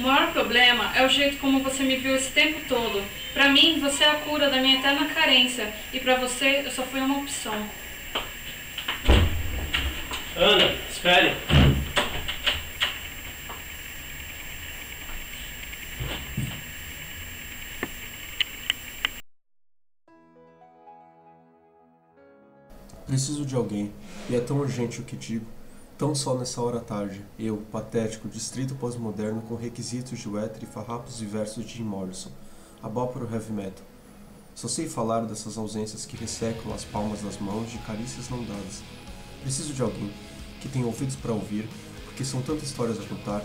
O maior problema é o jeito como você me viu esse tempo todo. Pra mim, você é a cura da minha eterna carência. E pra você, eu só fui uma opção. Ana, espere. Preciso de alguém, e é tão urgente o que digo. Tão só nessa hora tarde, eu, patético, distrito pós-moderno com requisitos de Wetter e farrapos e versos de Jim Morrison, abóporo heavy metal. Só sei falar dessas ausências que ressecam as palmas das mãos de carícias não dadas. Preciso de alguém que tenha ouvidos para ouvir, porque são tantas histórias a contar,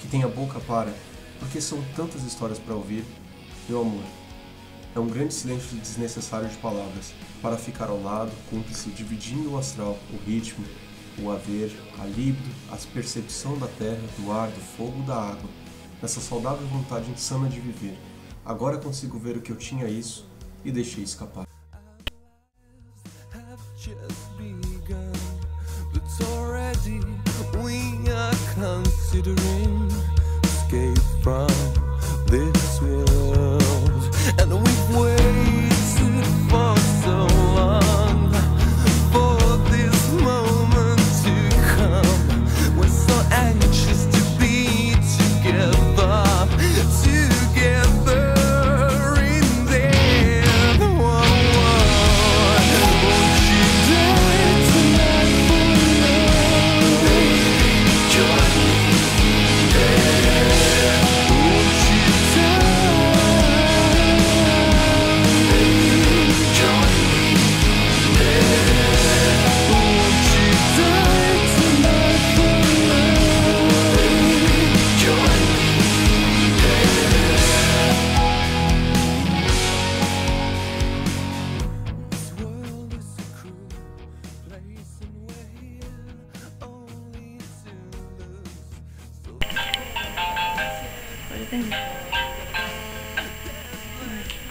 que tenha boca para, porque são tantas histórias para ouvir. Meu amor, é um grande silêncio desnecessário de palavras, para ficar ao lado, cúmplice, dividindo o astral, o ritmo, o haver, a libido, a percepção da terra, do ar, do fogo, da água, nessa saudável vontade insana de viver. Agora consigo ver o que eu tinha isso e deixei escapar. already we are considering escape from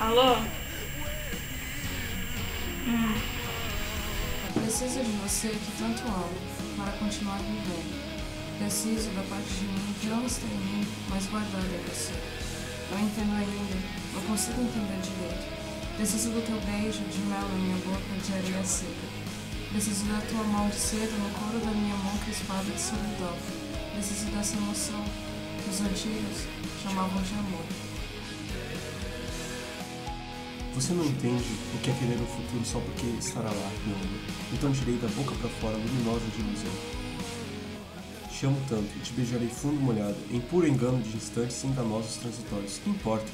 Alô? Preciso de você que tanto amo para continuar vivendo. Preciso da parte de mim que não está em mim, mas guardada em você. Não entendo ainda, não consigo entender direito. Preciso do teu beijo de mel na minha boca de areia seca. Preciso da tua mão de seda no couro da minha mão crispada de solidão. Preciso dessa emoção que os antigos chamavam de amor. Você não entende o que é querer o futuro só porque estará lá, meu amor. Então tirei da boca para fora luminosa de ilusão. Te amo tanto e te beijarei fundo molhado, em puro engano de instantes enganosos transitórios. Que importa?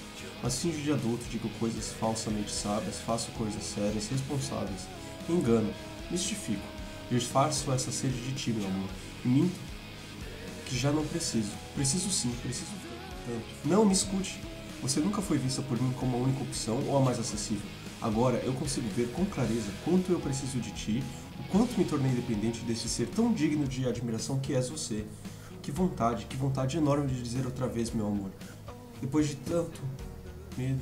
Mas finjo de adulto, digo coisas falsamente sábias, faço coisas sérias, responsáveis. Engano, mistifico, disfarço essa sede de ti, meu amor. E minto que já não preciso. Preciso sim, preciso tanto. Não, me escute. Você nunca foi vista por mim como a única opção ou a mais acessível. Agora eu consigo ver com clareza quanto eu preciso de ti, o quanto me tornei dependente desse ser tão digno de admiração que és você. Que vontade, que vontade enorme de dizer outra vez, meu amor. Depois de tanto medo,